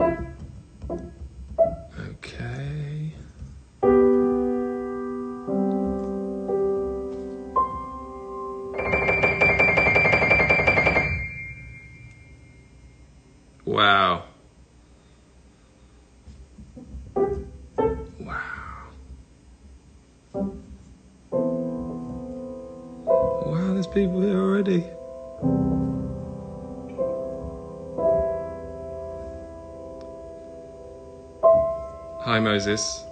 Okay. Moses.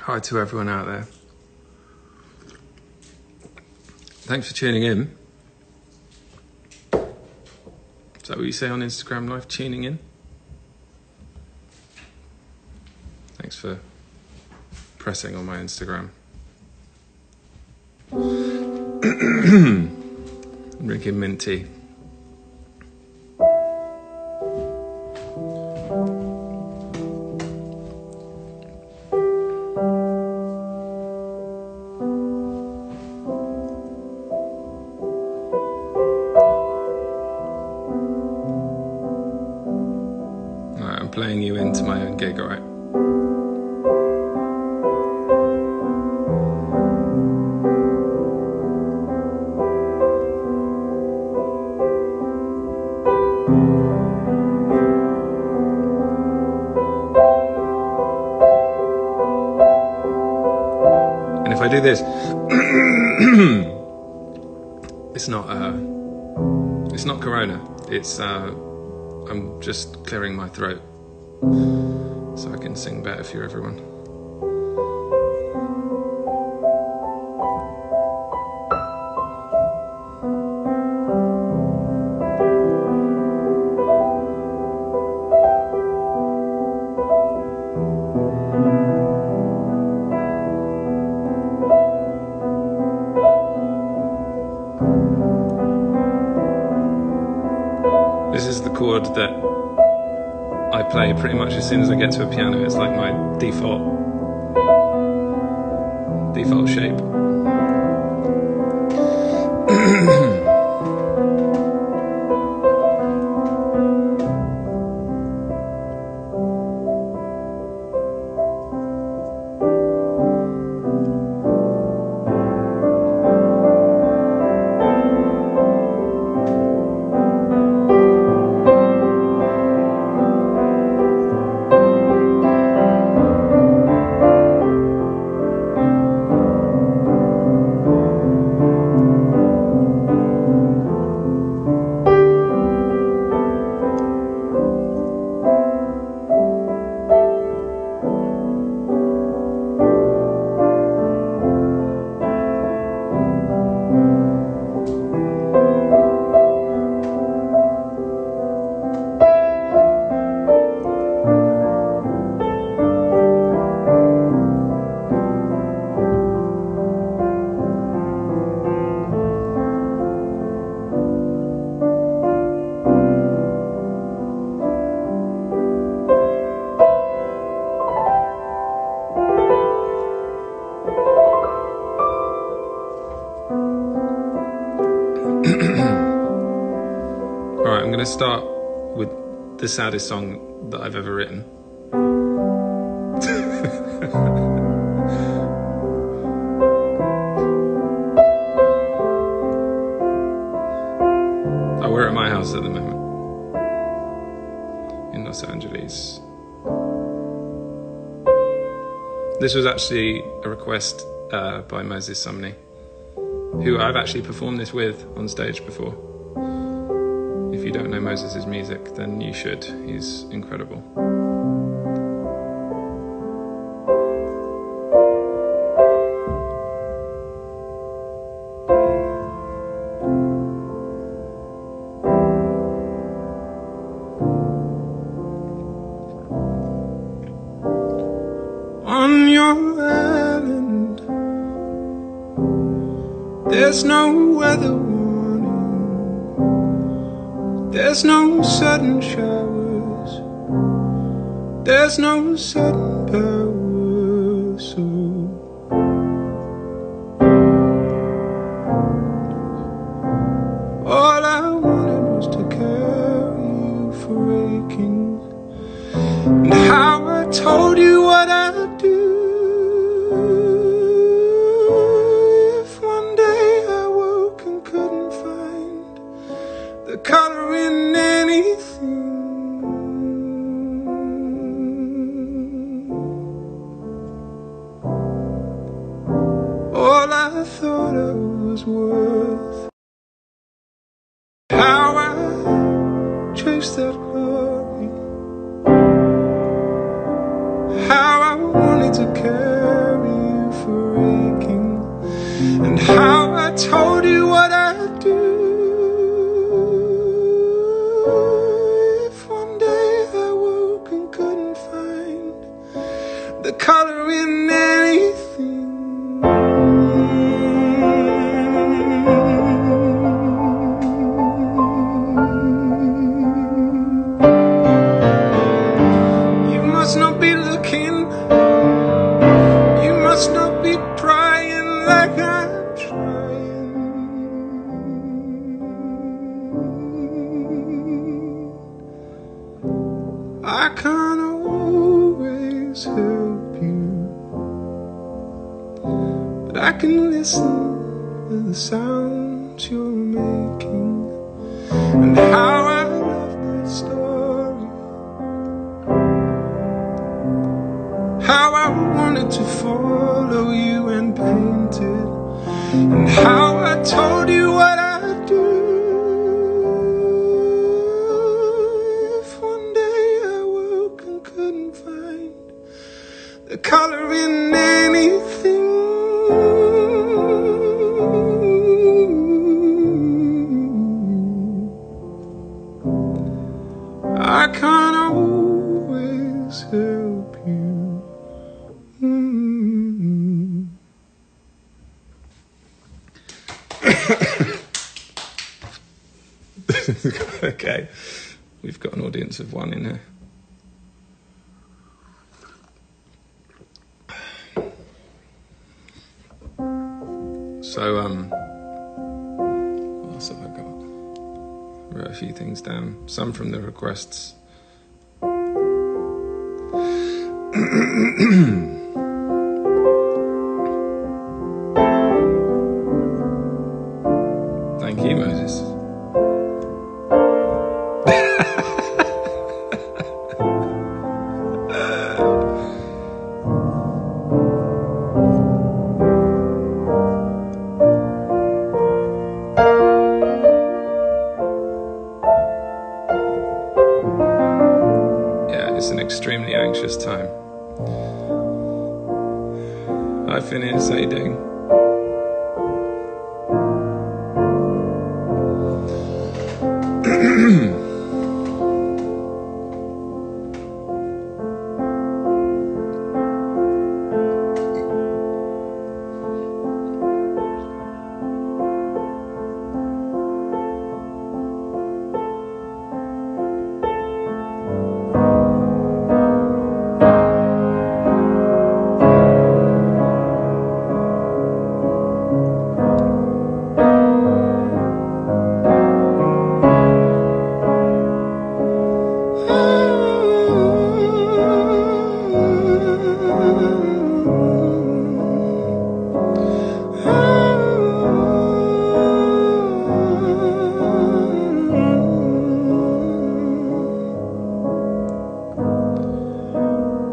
Hi to everyone out there. Thanks for tuning in. Is that what you say on Instagram Live? Tuning in? Thanks for pressing on my Instagram. I'm drinking mint tea. This, it's not uh, it's not Corona. It's uh, I'm just clearing my throat so I can sing better for everyone. That I play pretty much as soon as I get to a piano. It's like my default default shape. saddest song that I've ever written. oh, we're at my house at the moment in Los Angeles. This was actually a request uh, by Moses Sumney, who I've actually performed this with on stage before. Moses' music, then you should. He's incredible. On your island, there's no weather There's no sudden showers. There's no sudden. requests.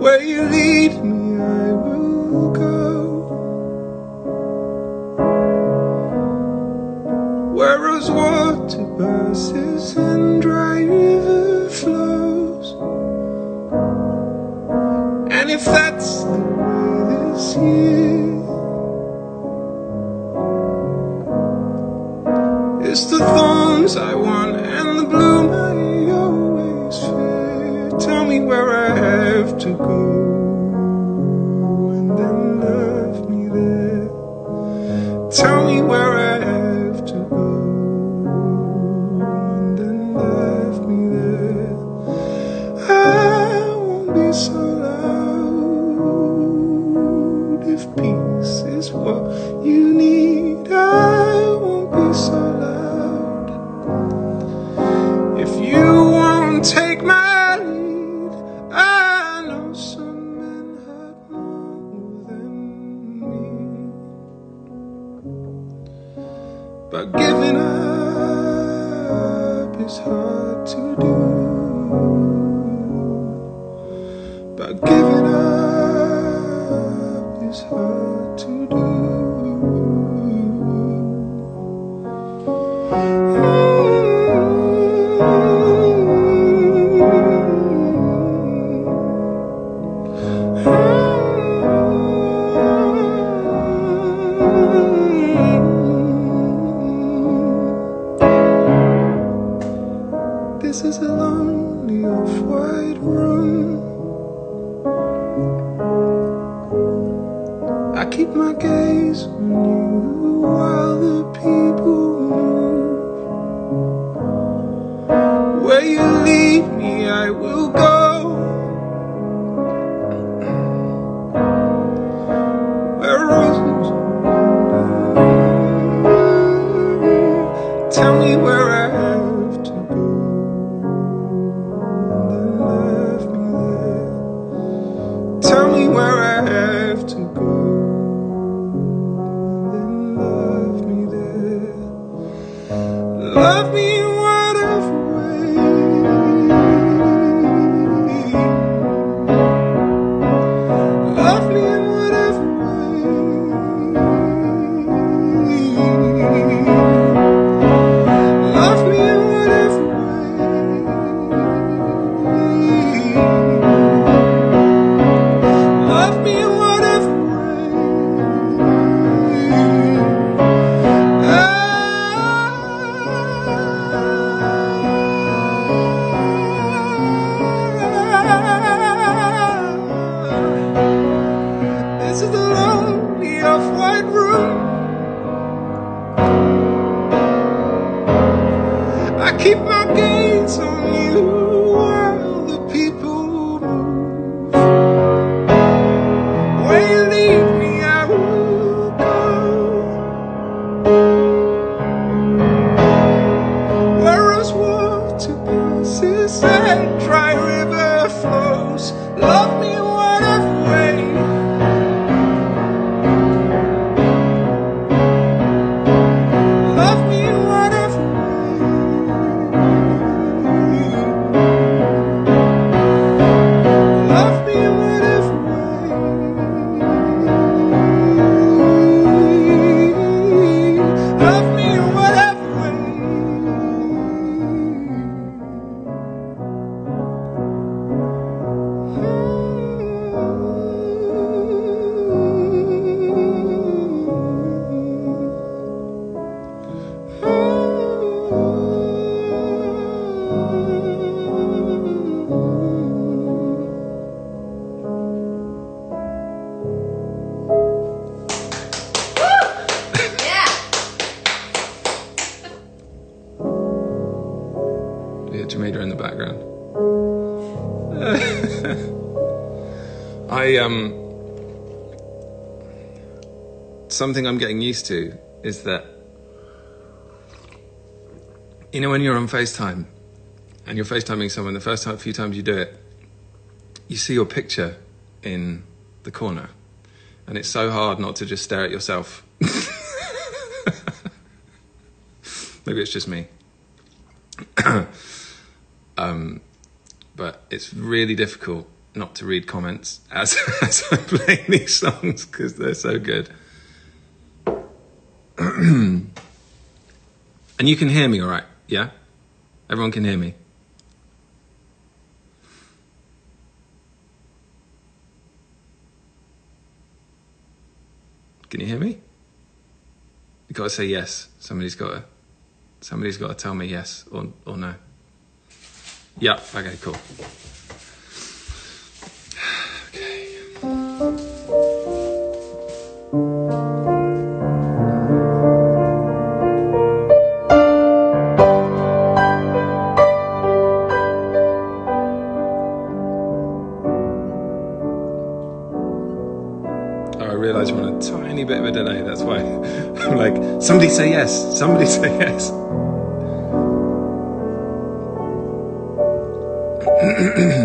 Where you lead me, I will go. Where rose water passes and dry river flows. And if that's the way this is, it's the thorns I want. to go. Love me something I'm getting used to is that you know when you're on FaceTime and you're FaceTiming someone the first time, few times you do it, you see your picture in the corner. And it's so hard not to just stare at yourself. Maybe it's just me. um, but it's really difficult not to read comments as, as I'm playing these songs because they're so good. and you can hear me all right, yeah? Everyone can hear me. Can you hear me? You got to say yes. Somebody's got to. Somebody's got to tell me yes or or no. Yeah. Okay. Cool. Somebody say yes. Somebody say yes.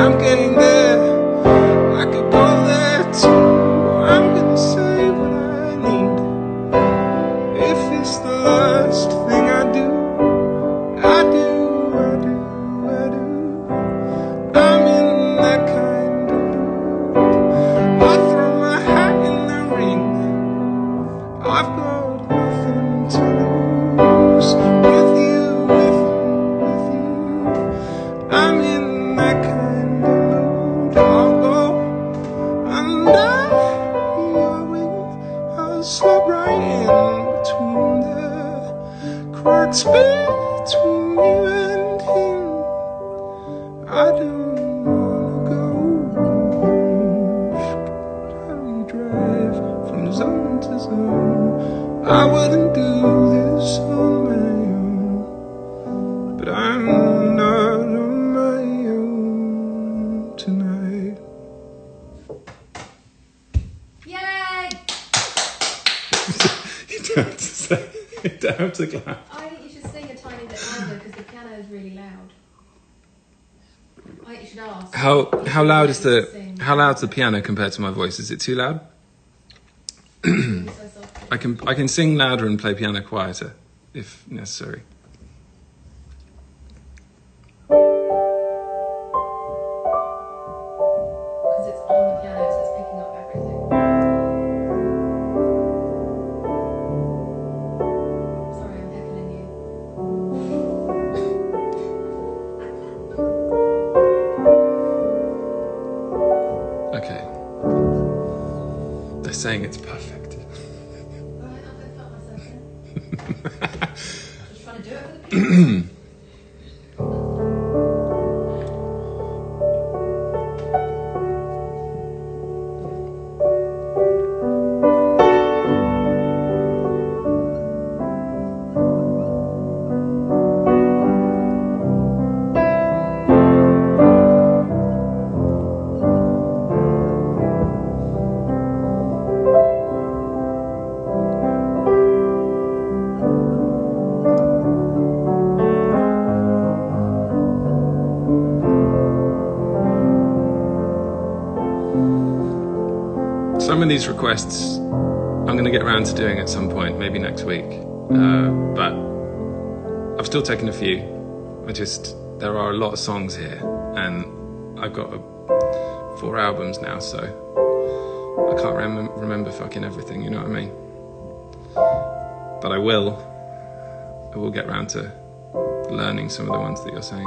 I'm getting there. loud is the how loud's the piano compared to my voice? Is it too loud? I can I can sing louder and play piano quieter if necessary. These requests I'm going to get around to doing at some point, maybe next week. Uh, but I've still taken a few. I just there are a lot of songs here, and I've got a, four albums now, so I can't rem- remember fucking everything. You know what I mean? But I will. I will get around to learning some of the ones that you're saying.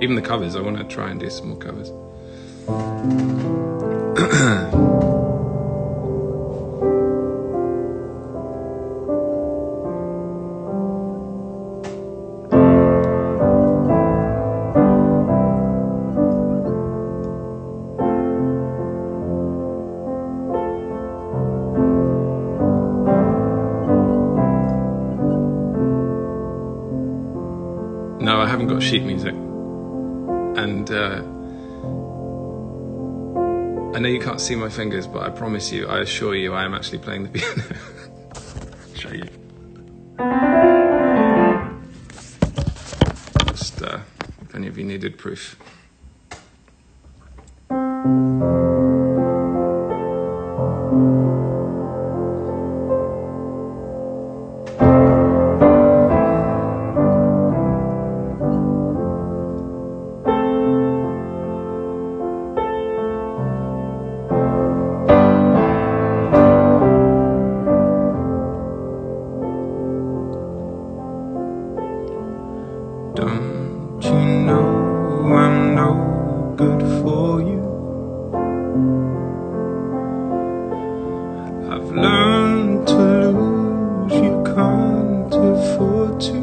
Even the covers. I want to try and do some more covers. my fingers, but I promise you, I assure you, I am actually playing the piano. Show you. Just uh, if any of you needed proof. To.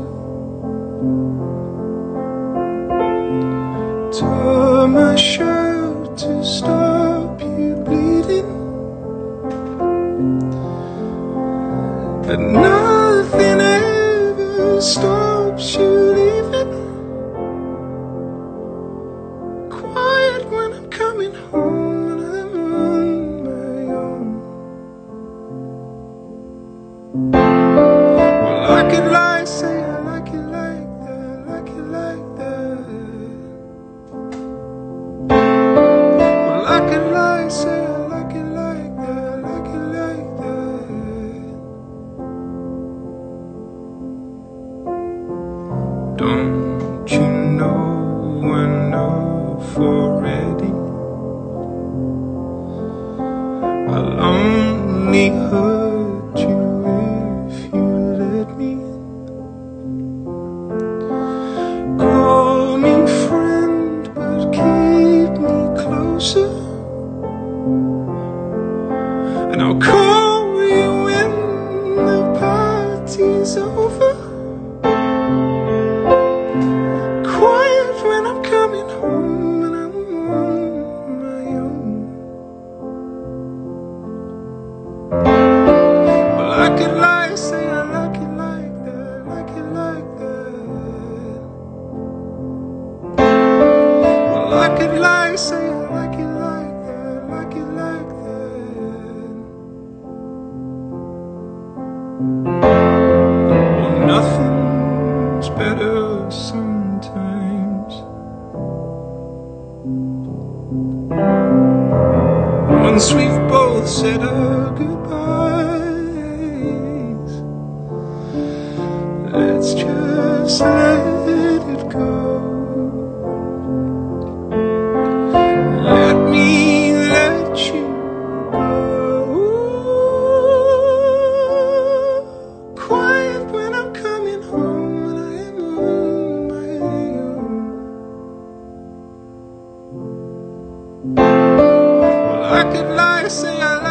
Tore my shirt to stop you bleeding, but Well, I could lie, and say I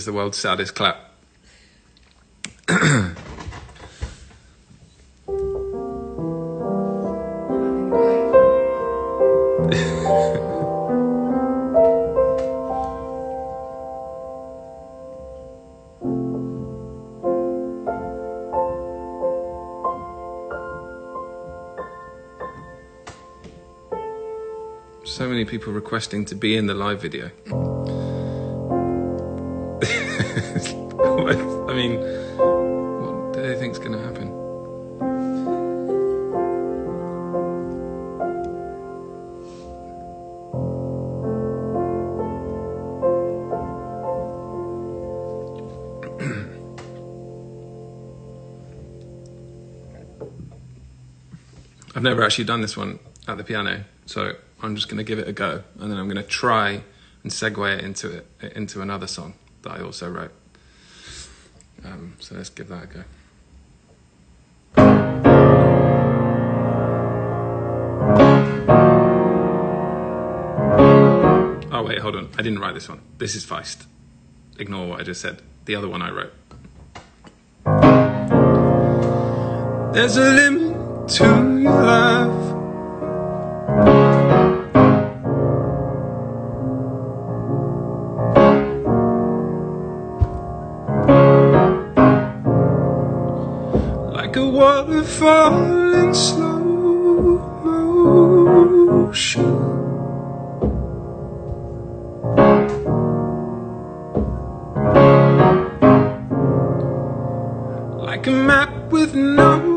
is the world's saddest clap. so many people requesting to be in the live video. Never actually done this one at the piano, so I'm just going to give it a go, and then I'm going to try and segue it into it into another song that I also wrote. Um, so let's give that a go. Oh wait, hold on. I didn't write this one. This is Feist. Ignore what I just said. The other one I wrote. There's a limit to your love. Like a waterfall in slow motion. Like a map with no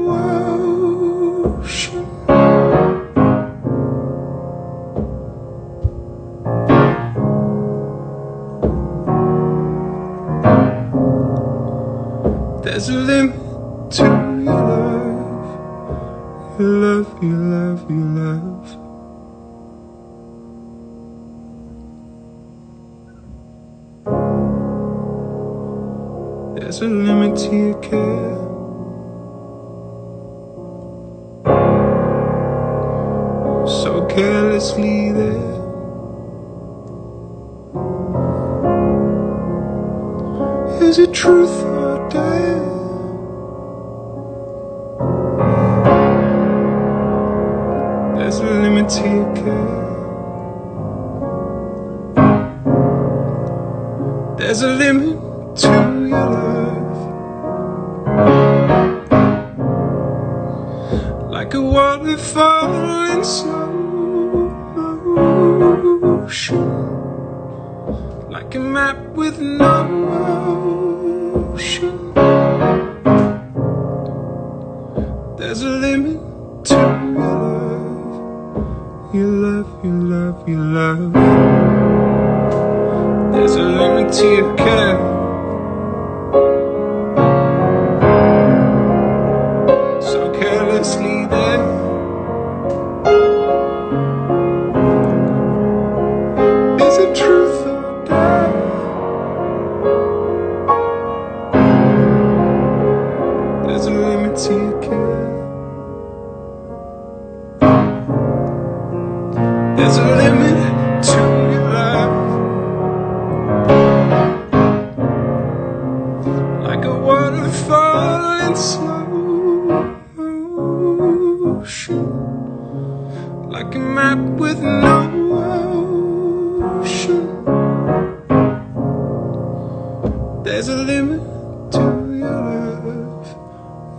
to your love.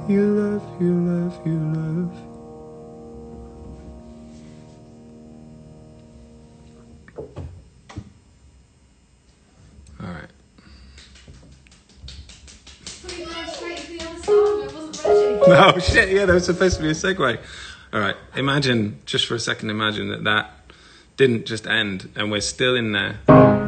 You love, you love, you love. All right. Put it down straight to the other song. I wasn't ready. No shit. Yeah, that was supposed to be a segue. All right. Imagine just for a second. Imagine that that didn't just end, and we're still in there.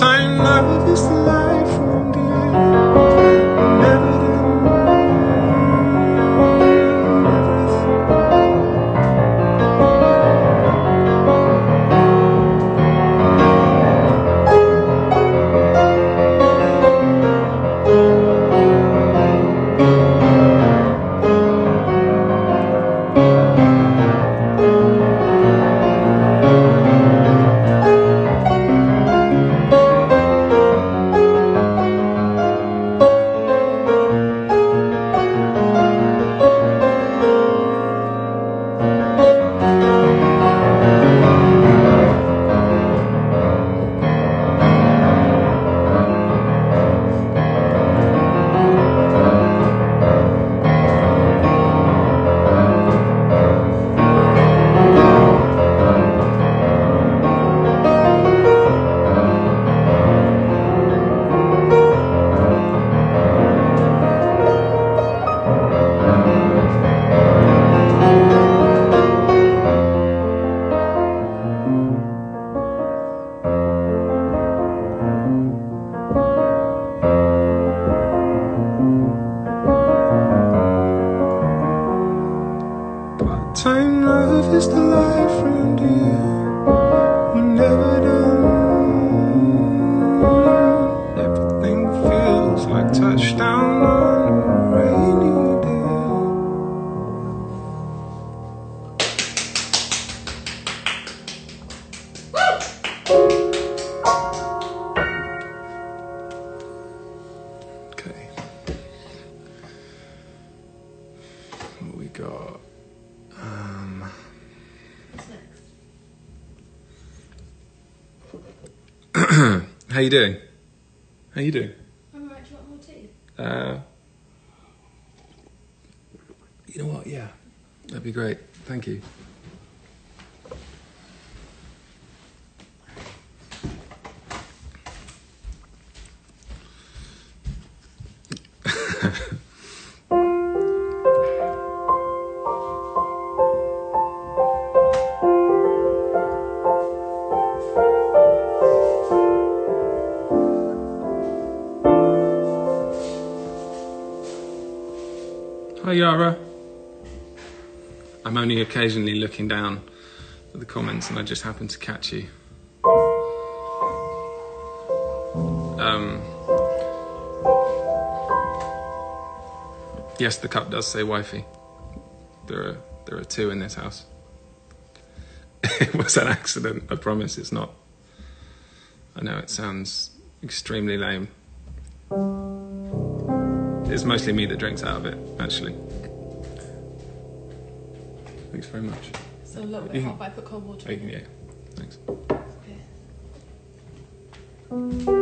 Day. Hi, Yara. I'm only occasionally looking down at the comments and I just happened to catch you. Um, yes, the cup does say wifey. There are, there are two in this house. it was an accident, I promise it's not. I know it sounds extremely lame. It's mostly me that drinks out of it, actually. Thanks very much. It's a little bit hot, but I put cold water Oh, yeah, thanks. Okay.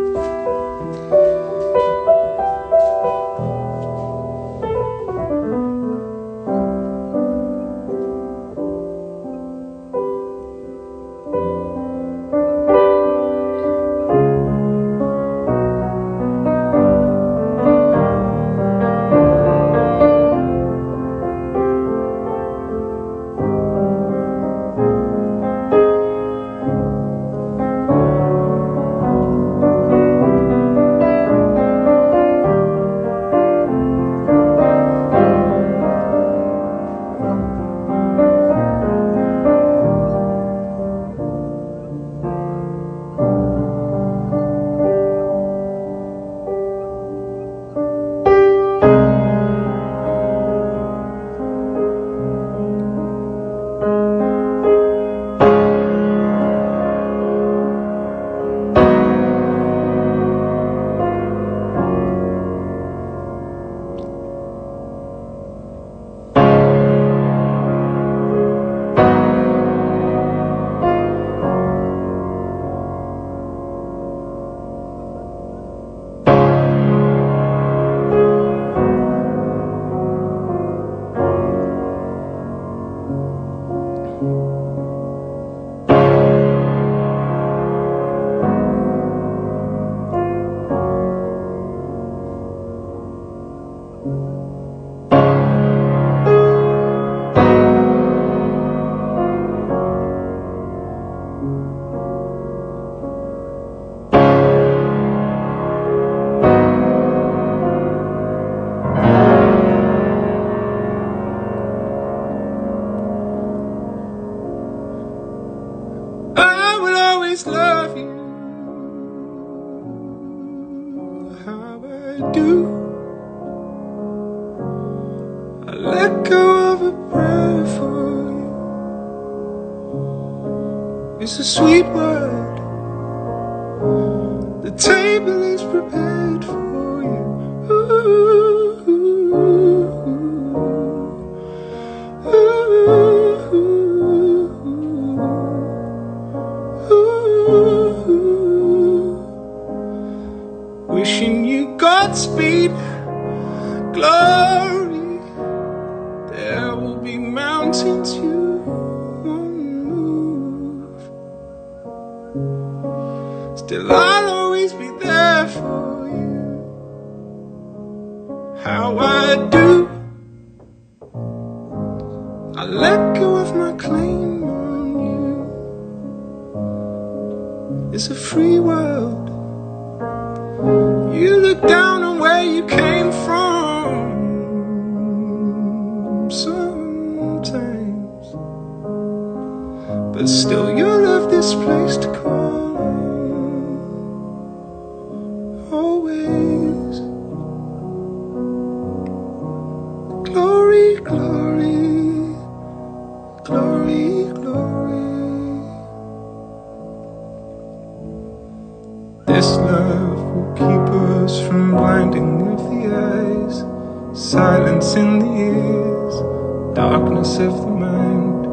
darkness of the mind.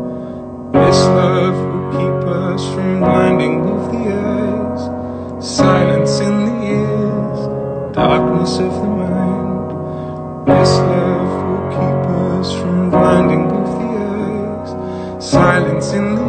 This love will keep us from blinding of the eyes, silence in the ears, darkness of the mind. This love will keep us from blinding of the eyes, silence in the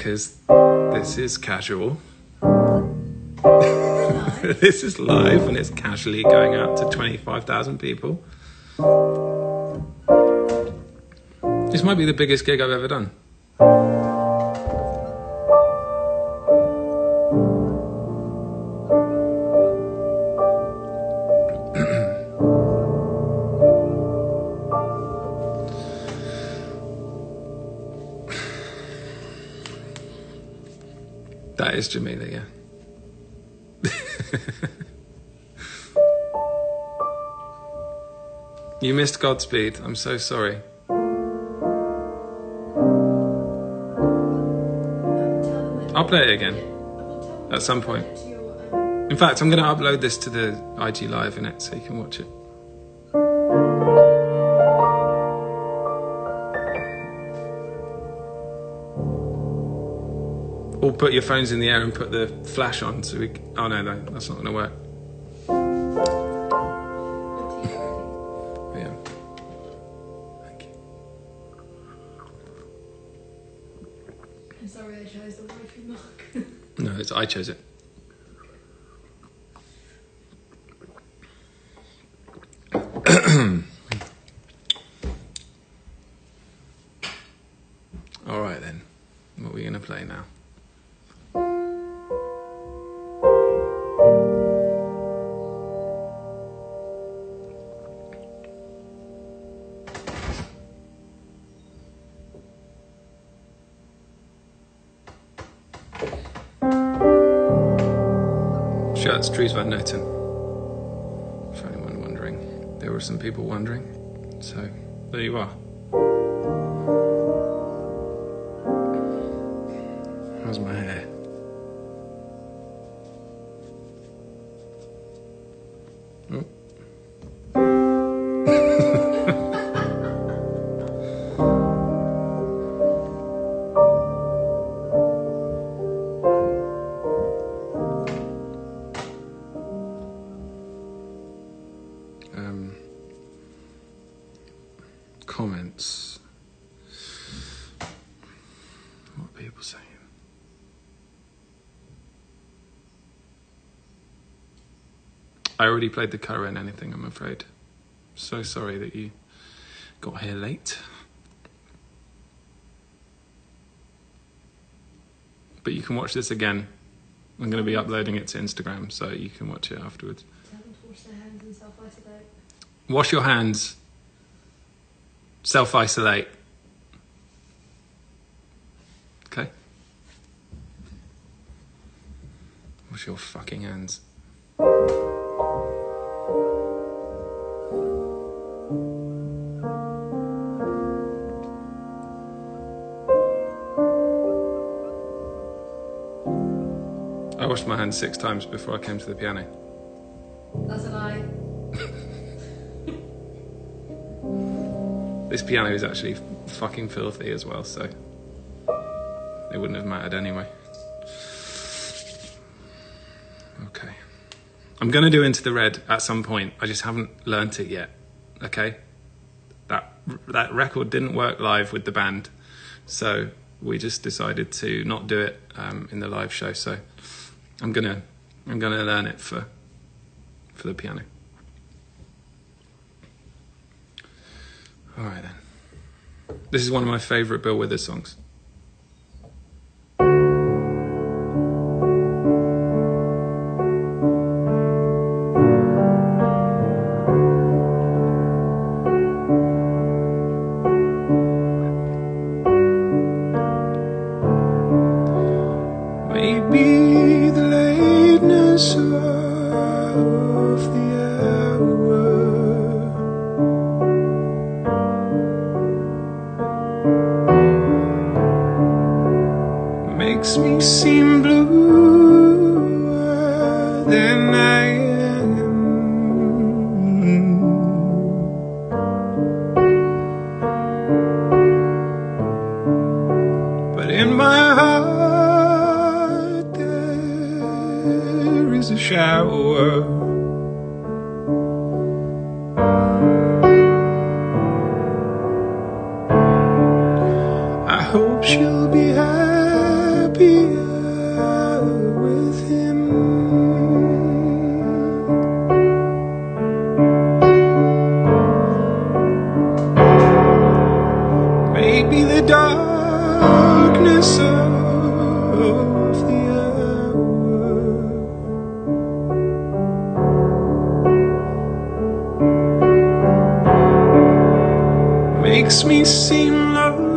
because this is casual. this is live and it's casually going out to 25,000 people. This might be the biggest gig I've ever done. missed Godspeed. I'm so sorry. I'll play it again at some point. In fact, I'm going to upload this to the IG Live in it so you can watch it. Or put your phones in the air and put the flash on so we. Oh no, no, that's not going to work. chose it. that's Dries van Noten. For anyone wondering, there were some people wondering. So there you are. I already played the color in anything, I'm afraid. So sorry that you got here late. But you can watch this again. I'm going to be uploading it to Instagram, so you can watch it afterwards. Tell them to wash their hands and self isolate. Wash your hands. Self isolate. Washed my hands six times before I came to the piano. That's a lie. This piano is actually fucking filthy as well, so it wouldn't have mattered anyway. Okay. I'm going to do Into the Red at some point. I just haven't learnt it yet. Okay? That that record didn't work live with the band, so we just decided to not do it um, in the live show. So I'm gonna I'm gonna learn it for for the piano. All right then. This is one of my favourite Bill Withers songs. Seem lonelier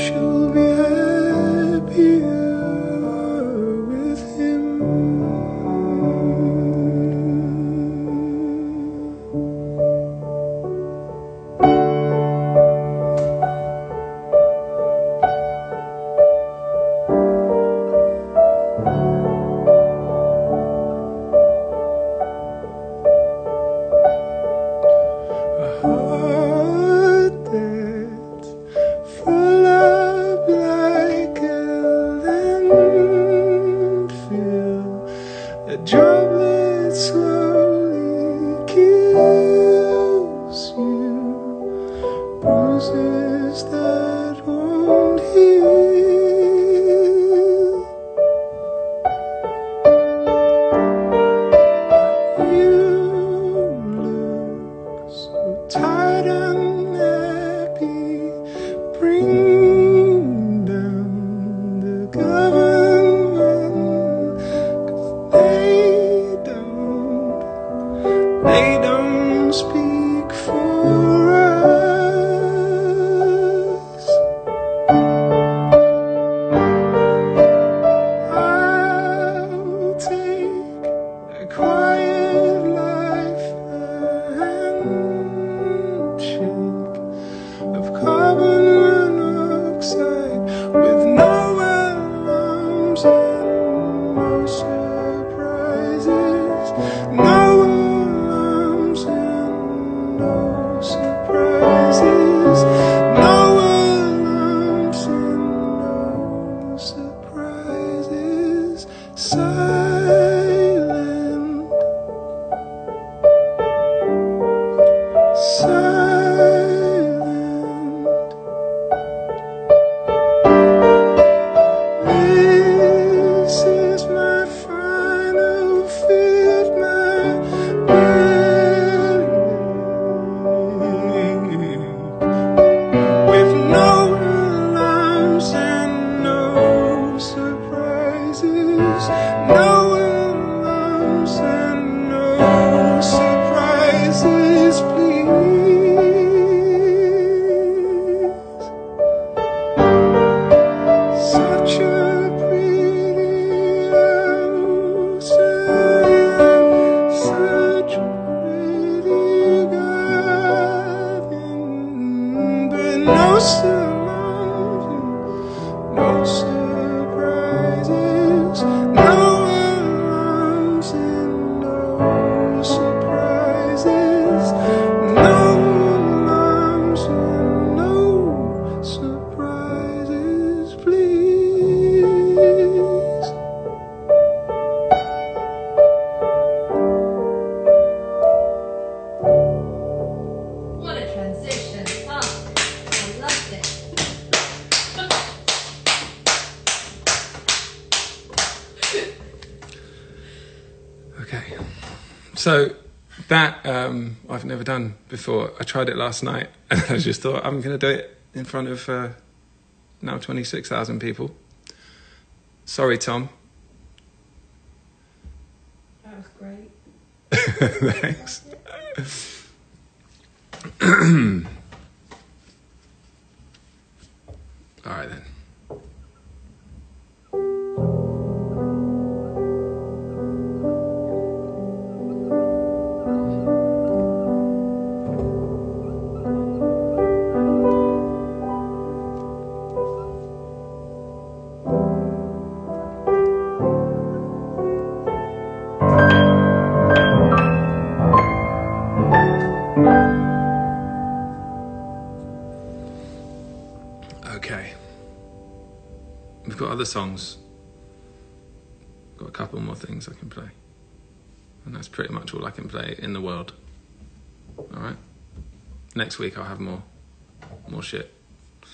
I I tried it last night and I just thought I'm going to do it in front of uh, now 26,000 people. Sorry, Tom. That was great. Thanks. Next week I'll have more more shit.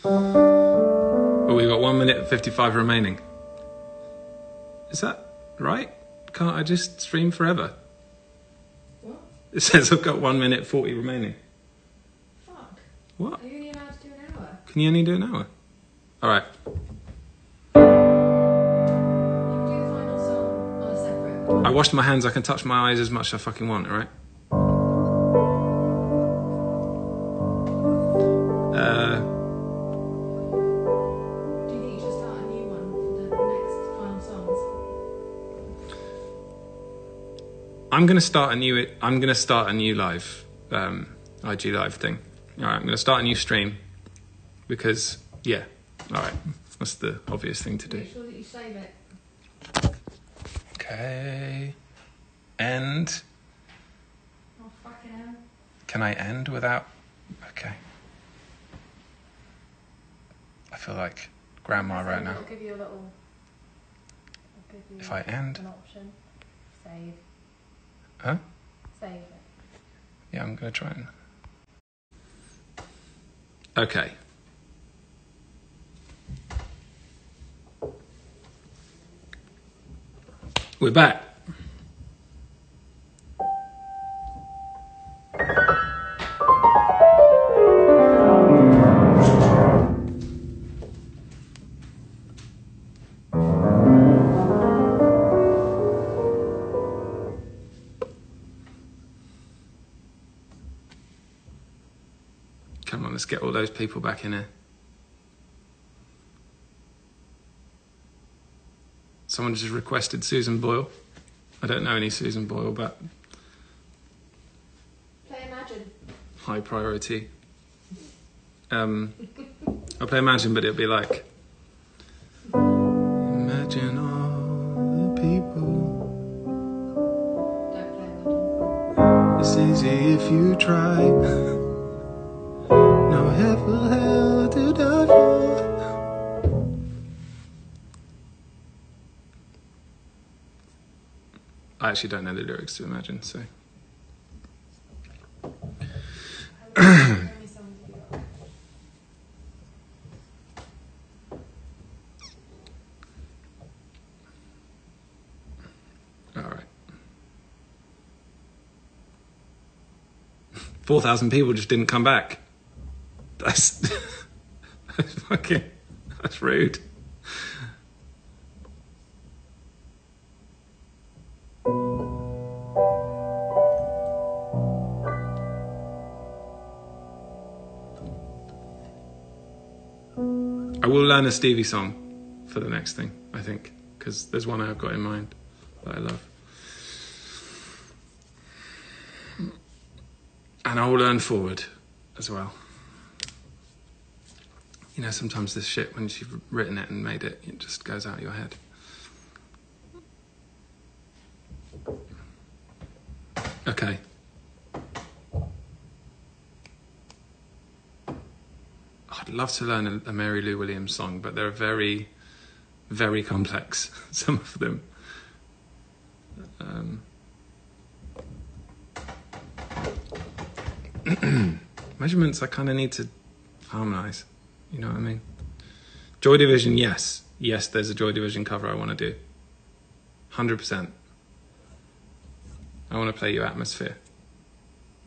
But we've got one minute and fifty five remaining. Is that right? Can't I just stream forever? What? It says I've got one minute forty remaining. Fuck. What? Are you only allowed to do an hour? Can you only do an hour? All right. You can do the final song on a separate. I washed my hands. I can touch my eyes as much as I fucking want. All right. I'm gonna start a new. I'm gonna start a new live, um, IG live thing. All right. I'm gonna start a new stream because yeah. All right. That's the obvious thing to do. Make sure that you save it. Okay. End. Oh fucking hell. Can I end without? Okay. I feel like grandma right now. I'll give you a little. I'll give you If I end, an option. Save. Huh? Save it. Yeah, I'm gonna try and. Okay. We're back. Let's get all those people back in here. Someone just requested Susan Boyle. I don't know any Susan Boyle, but Play Imagine. high priority. Um, I'll play Imagine, but it'll be like Imagine all the people. Don't play Imagine. It's easy if you try. Hell to die for. I actually don't know the lyrics to Imagine, so. How many songs have you got? All right. 4,000 people just didn't come back. That's, that's fucking, that's rude. I will learn a Stevie song for the next thing, I think, because there's one I've got in mind that I love. And I will learn forward as well. You know, sometimes this shit, when you've written it and made it, it just goes out of your head. Okay. I'd love to learn a, Mary Lou Williams song, but they're very, very complex, some of them. Um, measurements I kind of need to harmonize. You know what I mean? Joy Division, yes. Yes, there's a Joy Division cover I want to do. 100%. I want to play you Atmosphere,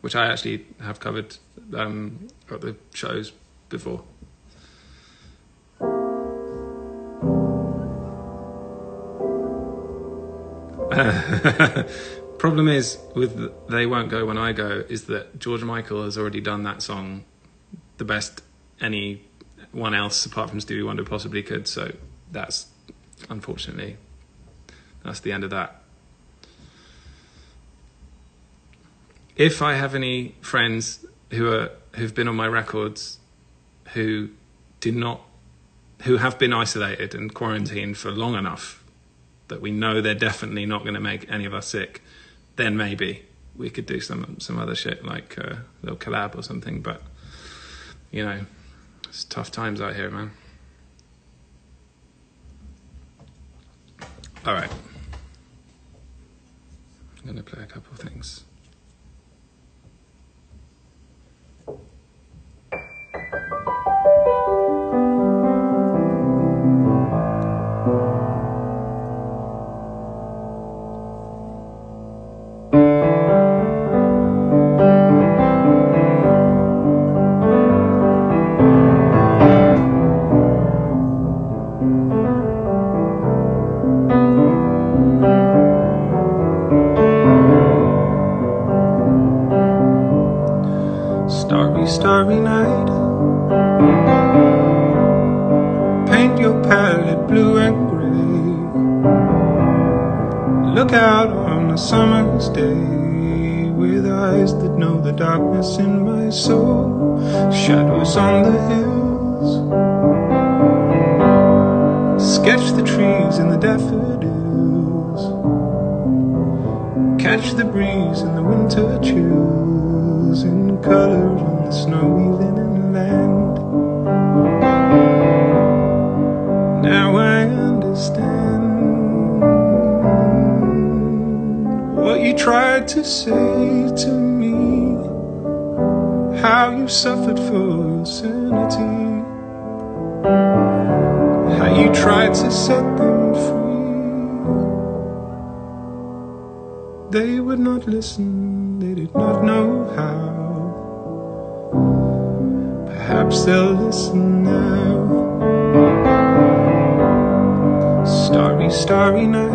which I actually have covered um, at the shows before. Problem is with They Won't Go When I Go is that George Michael has already done that song the best anyone else apart from Stevie Wonder possibly could. So that's unfortunately that's the end of that. If I have any friends who are who've been on my records who did not who have been isolated and quarantined for long enough that we know they're definitely not going to make any of us sick, then maybe we could do some some other shit like uh, a little collab or something. But you know, it's tough times out here, man. All right, I'm gonna play a couple of things. say to me how you suffered for your sanity, how you tried to set them free. They would not listen, they did not know how. Perhaps they'll listen now. Starry, starry night.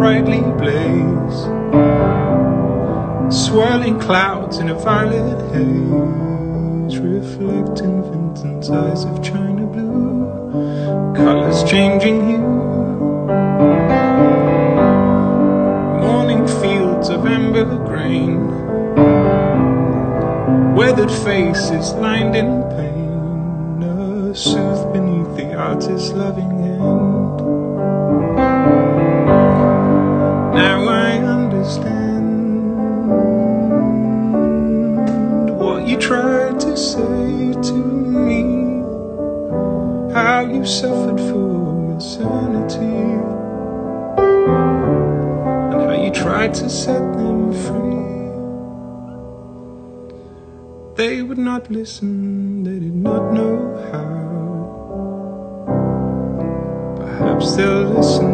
brightly blaze, swirling clouds in a violet haze, reflecting Vincent's eyes of china blue, colors changing hue. Morning fields of amber grain, weathered faces lined in pain, are soothed beneath the artist's loving not listen, they did not know how. Perhaps they'll listen.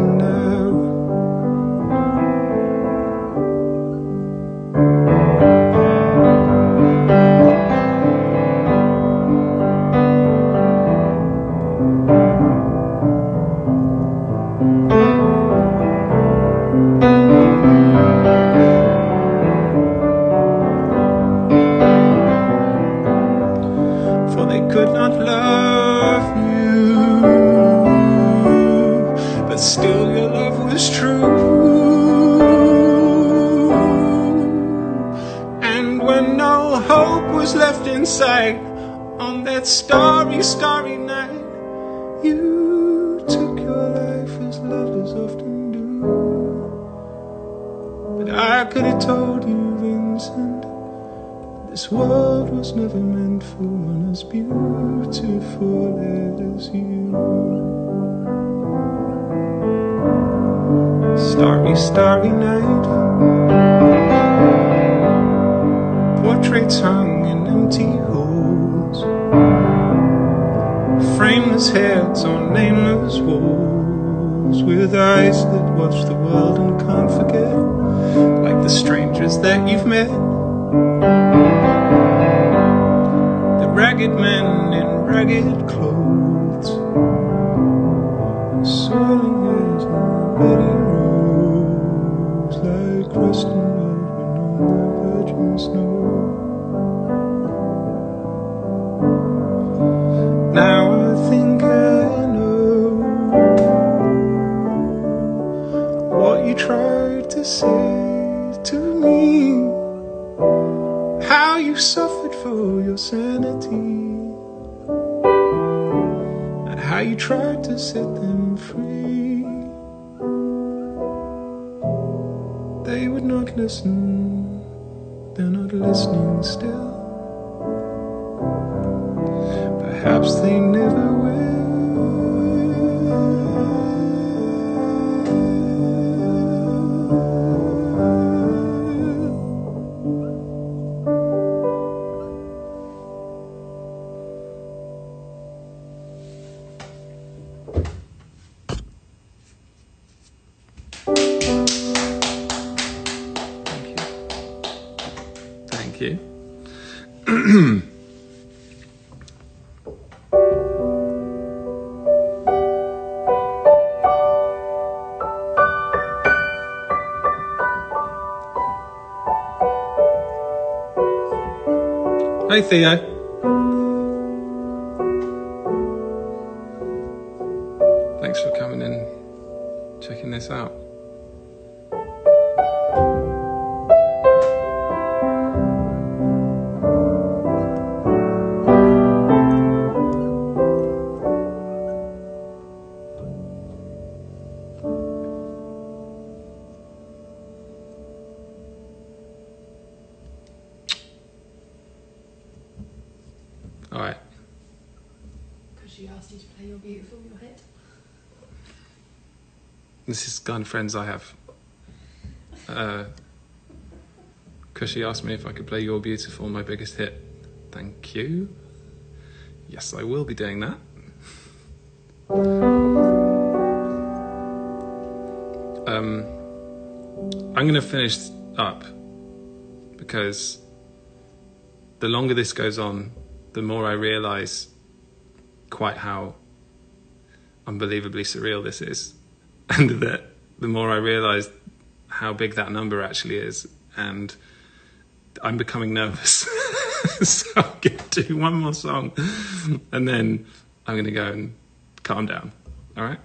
You've suffered for your sanity and how you tried to set them free. They would not listen, they're not listening still. Perhaps they never Hey, Theo. Of friends I have. Because she asked me if I could play You're Beautiful, my biggest hit. Thank you. Yes, I will be doing that. Um, I'm going to finish up because the longer this goes on, the more I realize quite how unbelievably surreal this is. And that the more I realize how big that number actually is, and I'm becoming nervous. so I'm going to do one more song, and then I'm going to go and calm down. All right?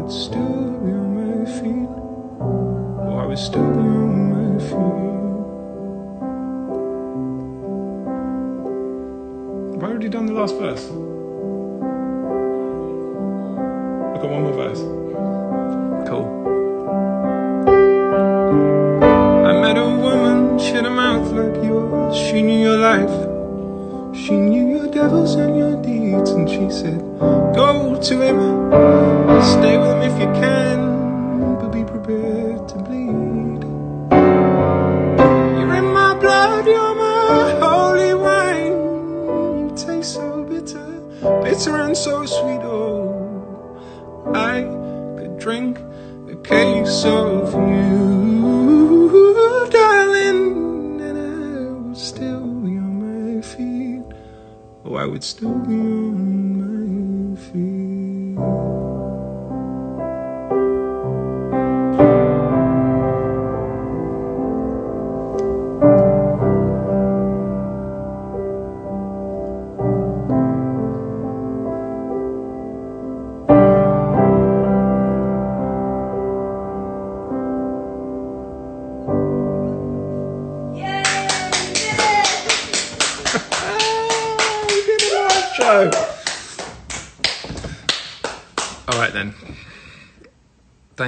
Would still be on my feet. Oh, I would still be on my feet. Have I already done the last verse? I've got one more verse. Cool. I met a woman, she had a mouth like yours. She knew your life. She knew your devils and your deeds. And she said, Go to him, stay with him if you can, but be prepared to bleed. You're in my blood, you're my holy wine. You taste so bitter, bitter and so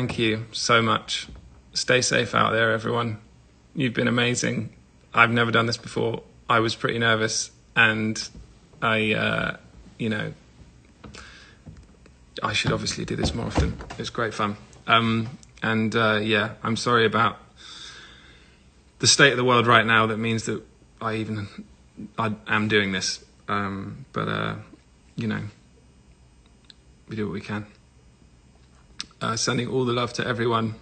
Thank you so much. Stay safe out there, everyone. You've been amazing. I've never done this before. I was pretty nervous, and I, uh, you know, I should obviously do this more often. It's great fun. Um, and uh, yeah, I'm sorry about the state of the world right now. That means that I even I am doing this. Um, but uh, you know, we do what we can. Uh, sending all the love to everyone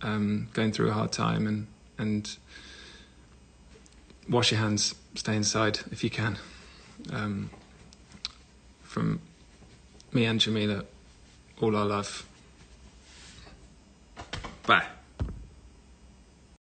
um, going through a hard time, and and wash your hands, stay inside if you can. Um, from me and Jameela, all our love. Bye.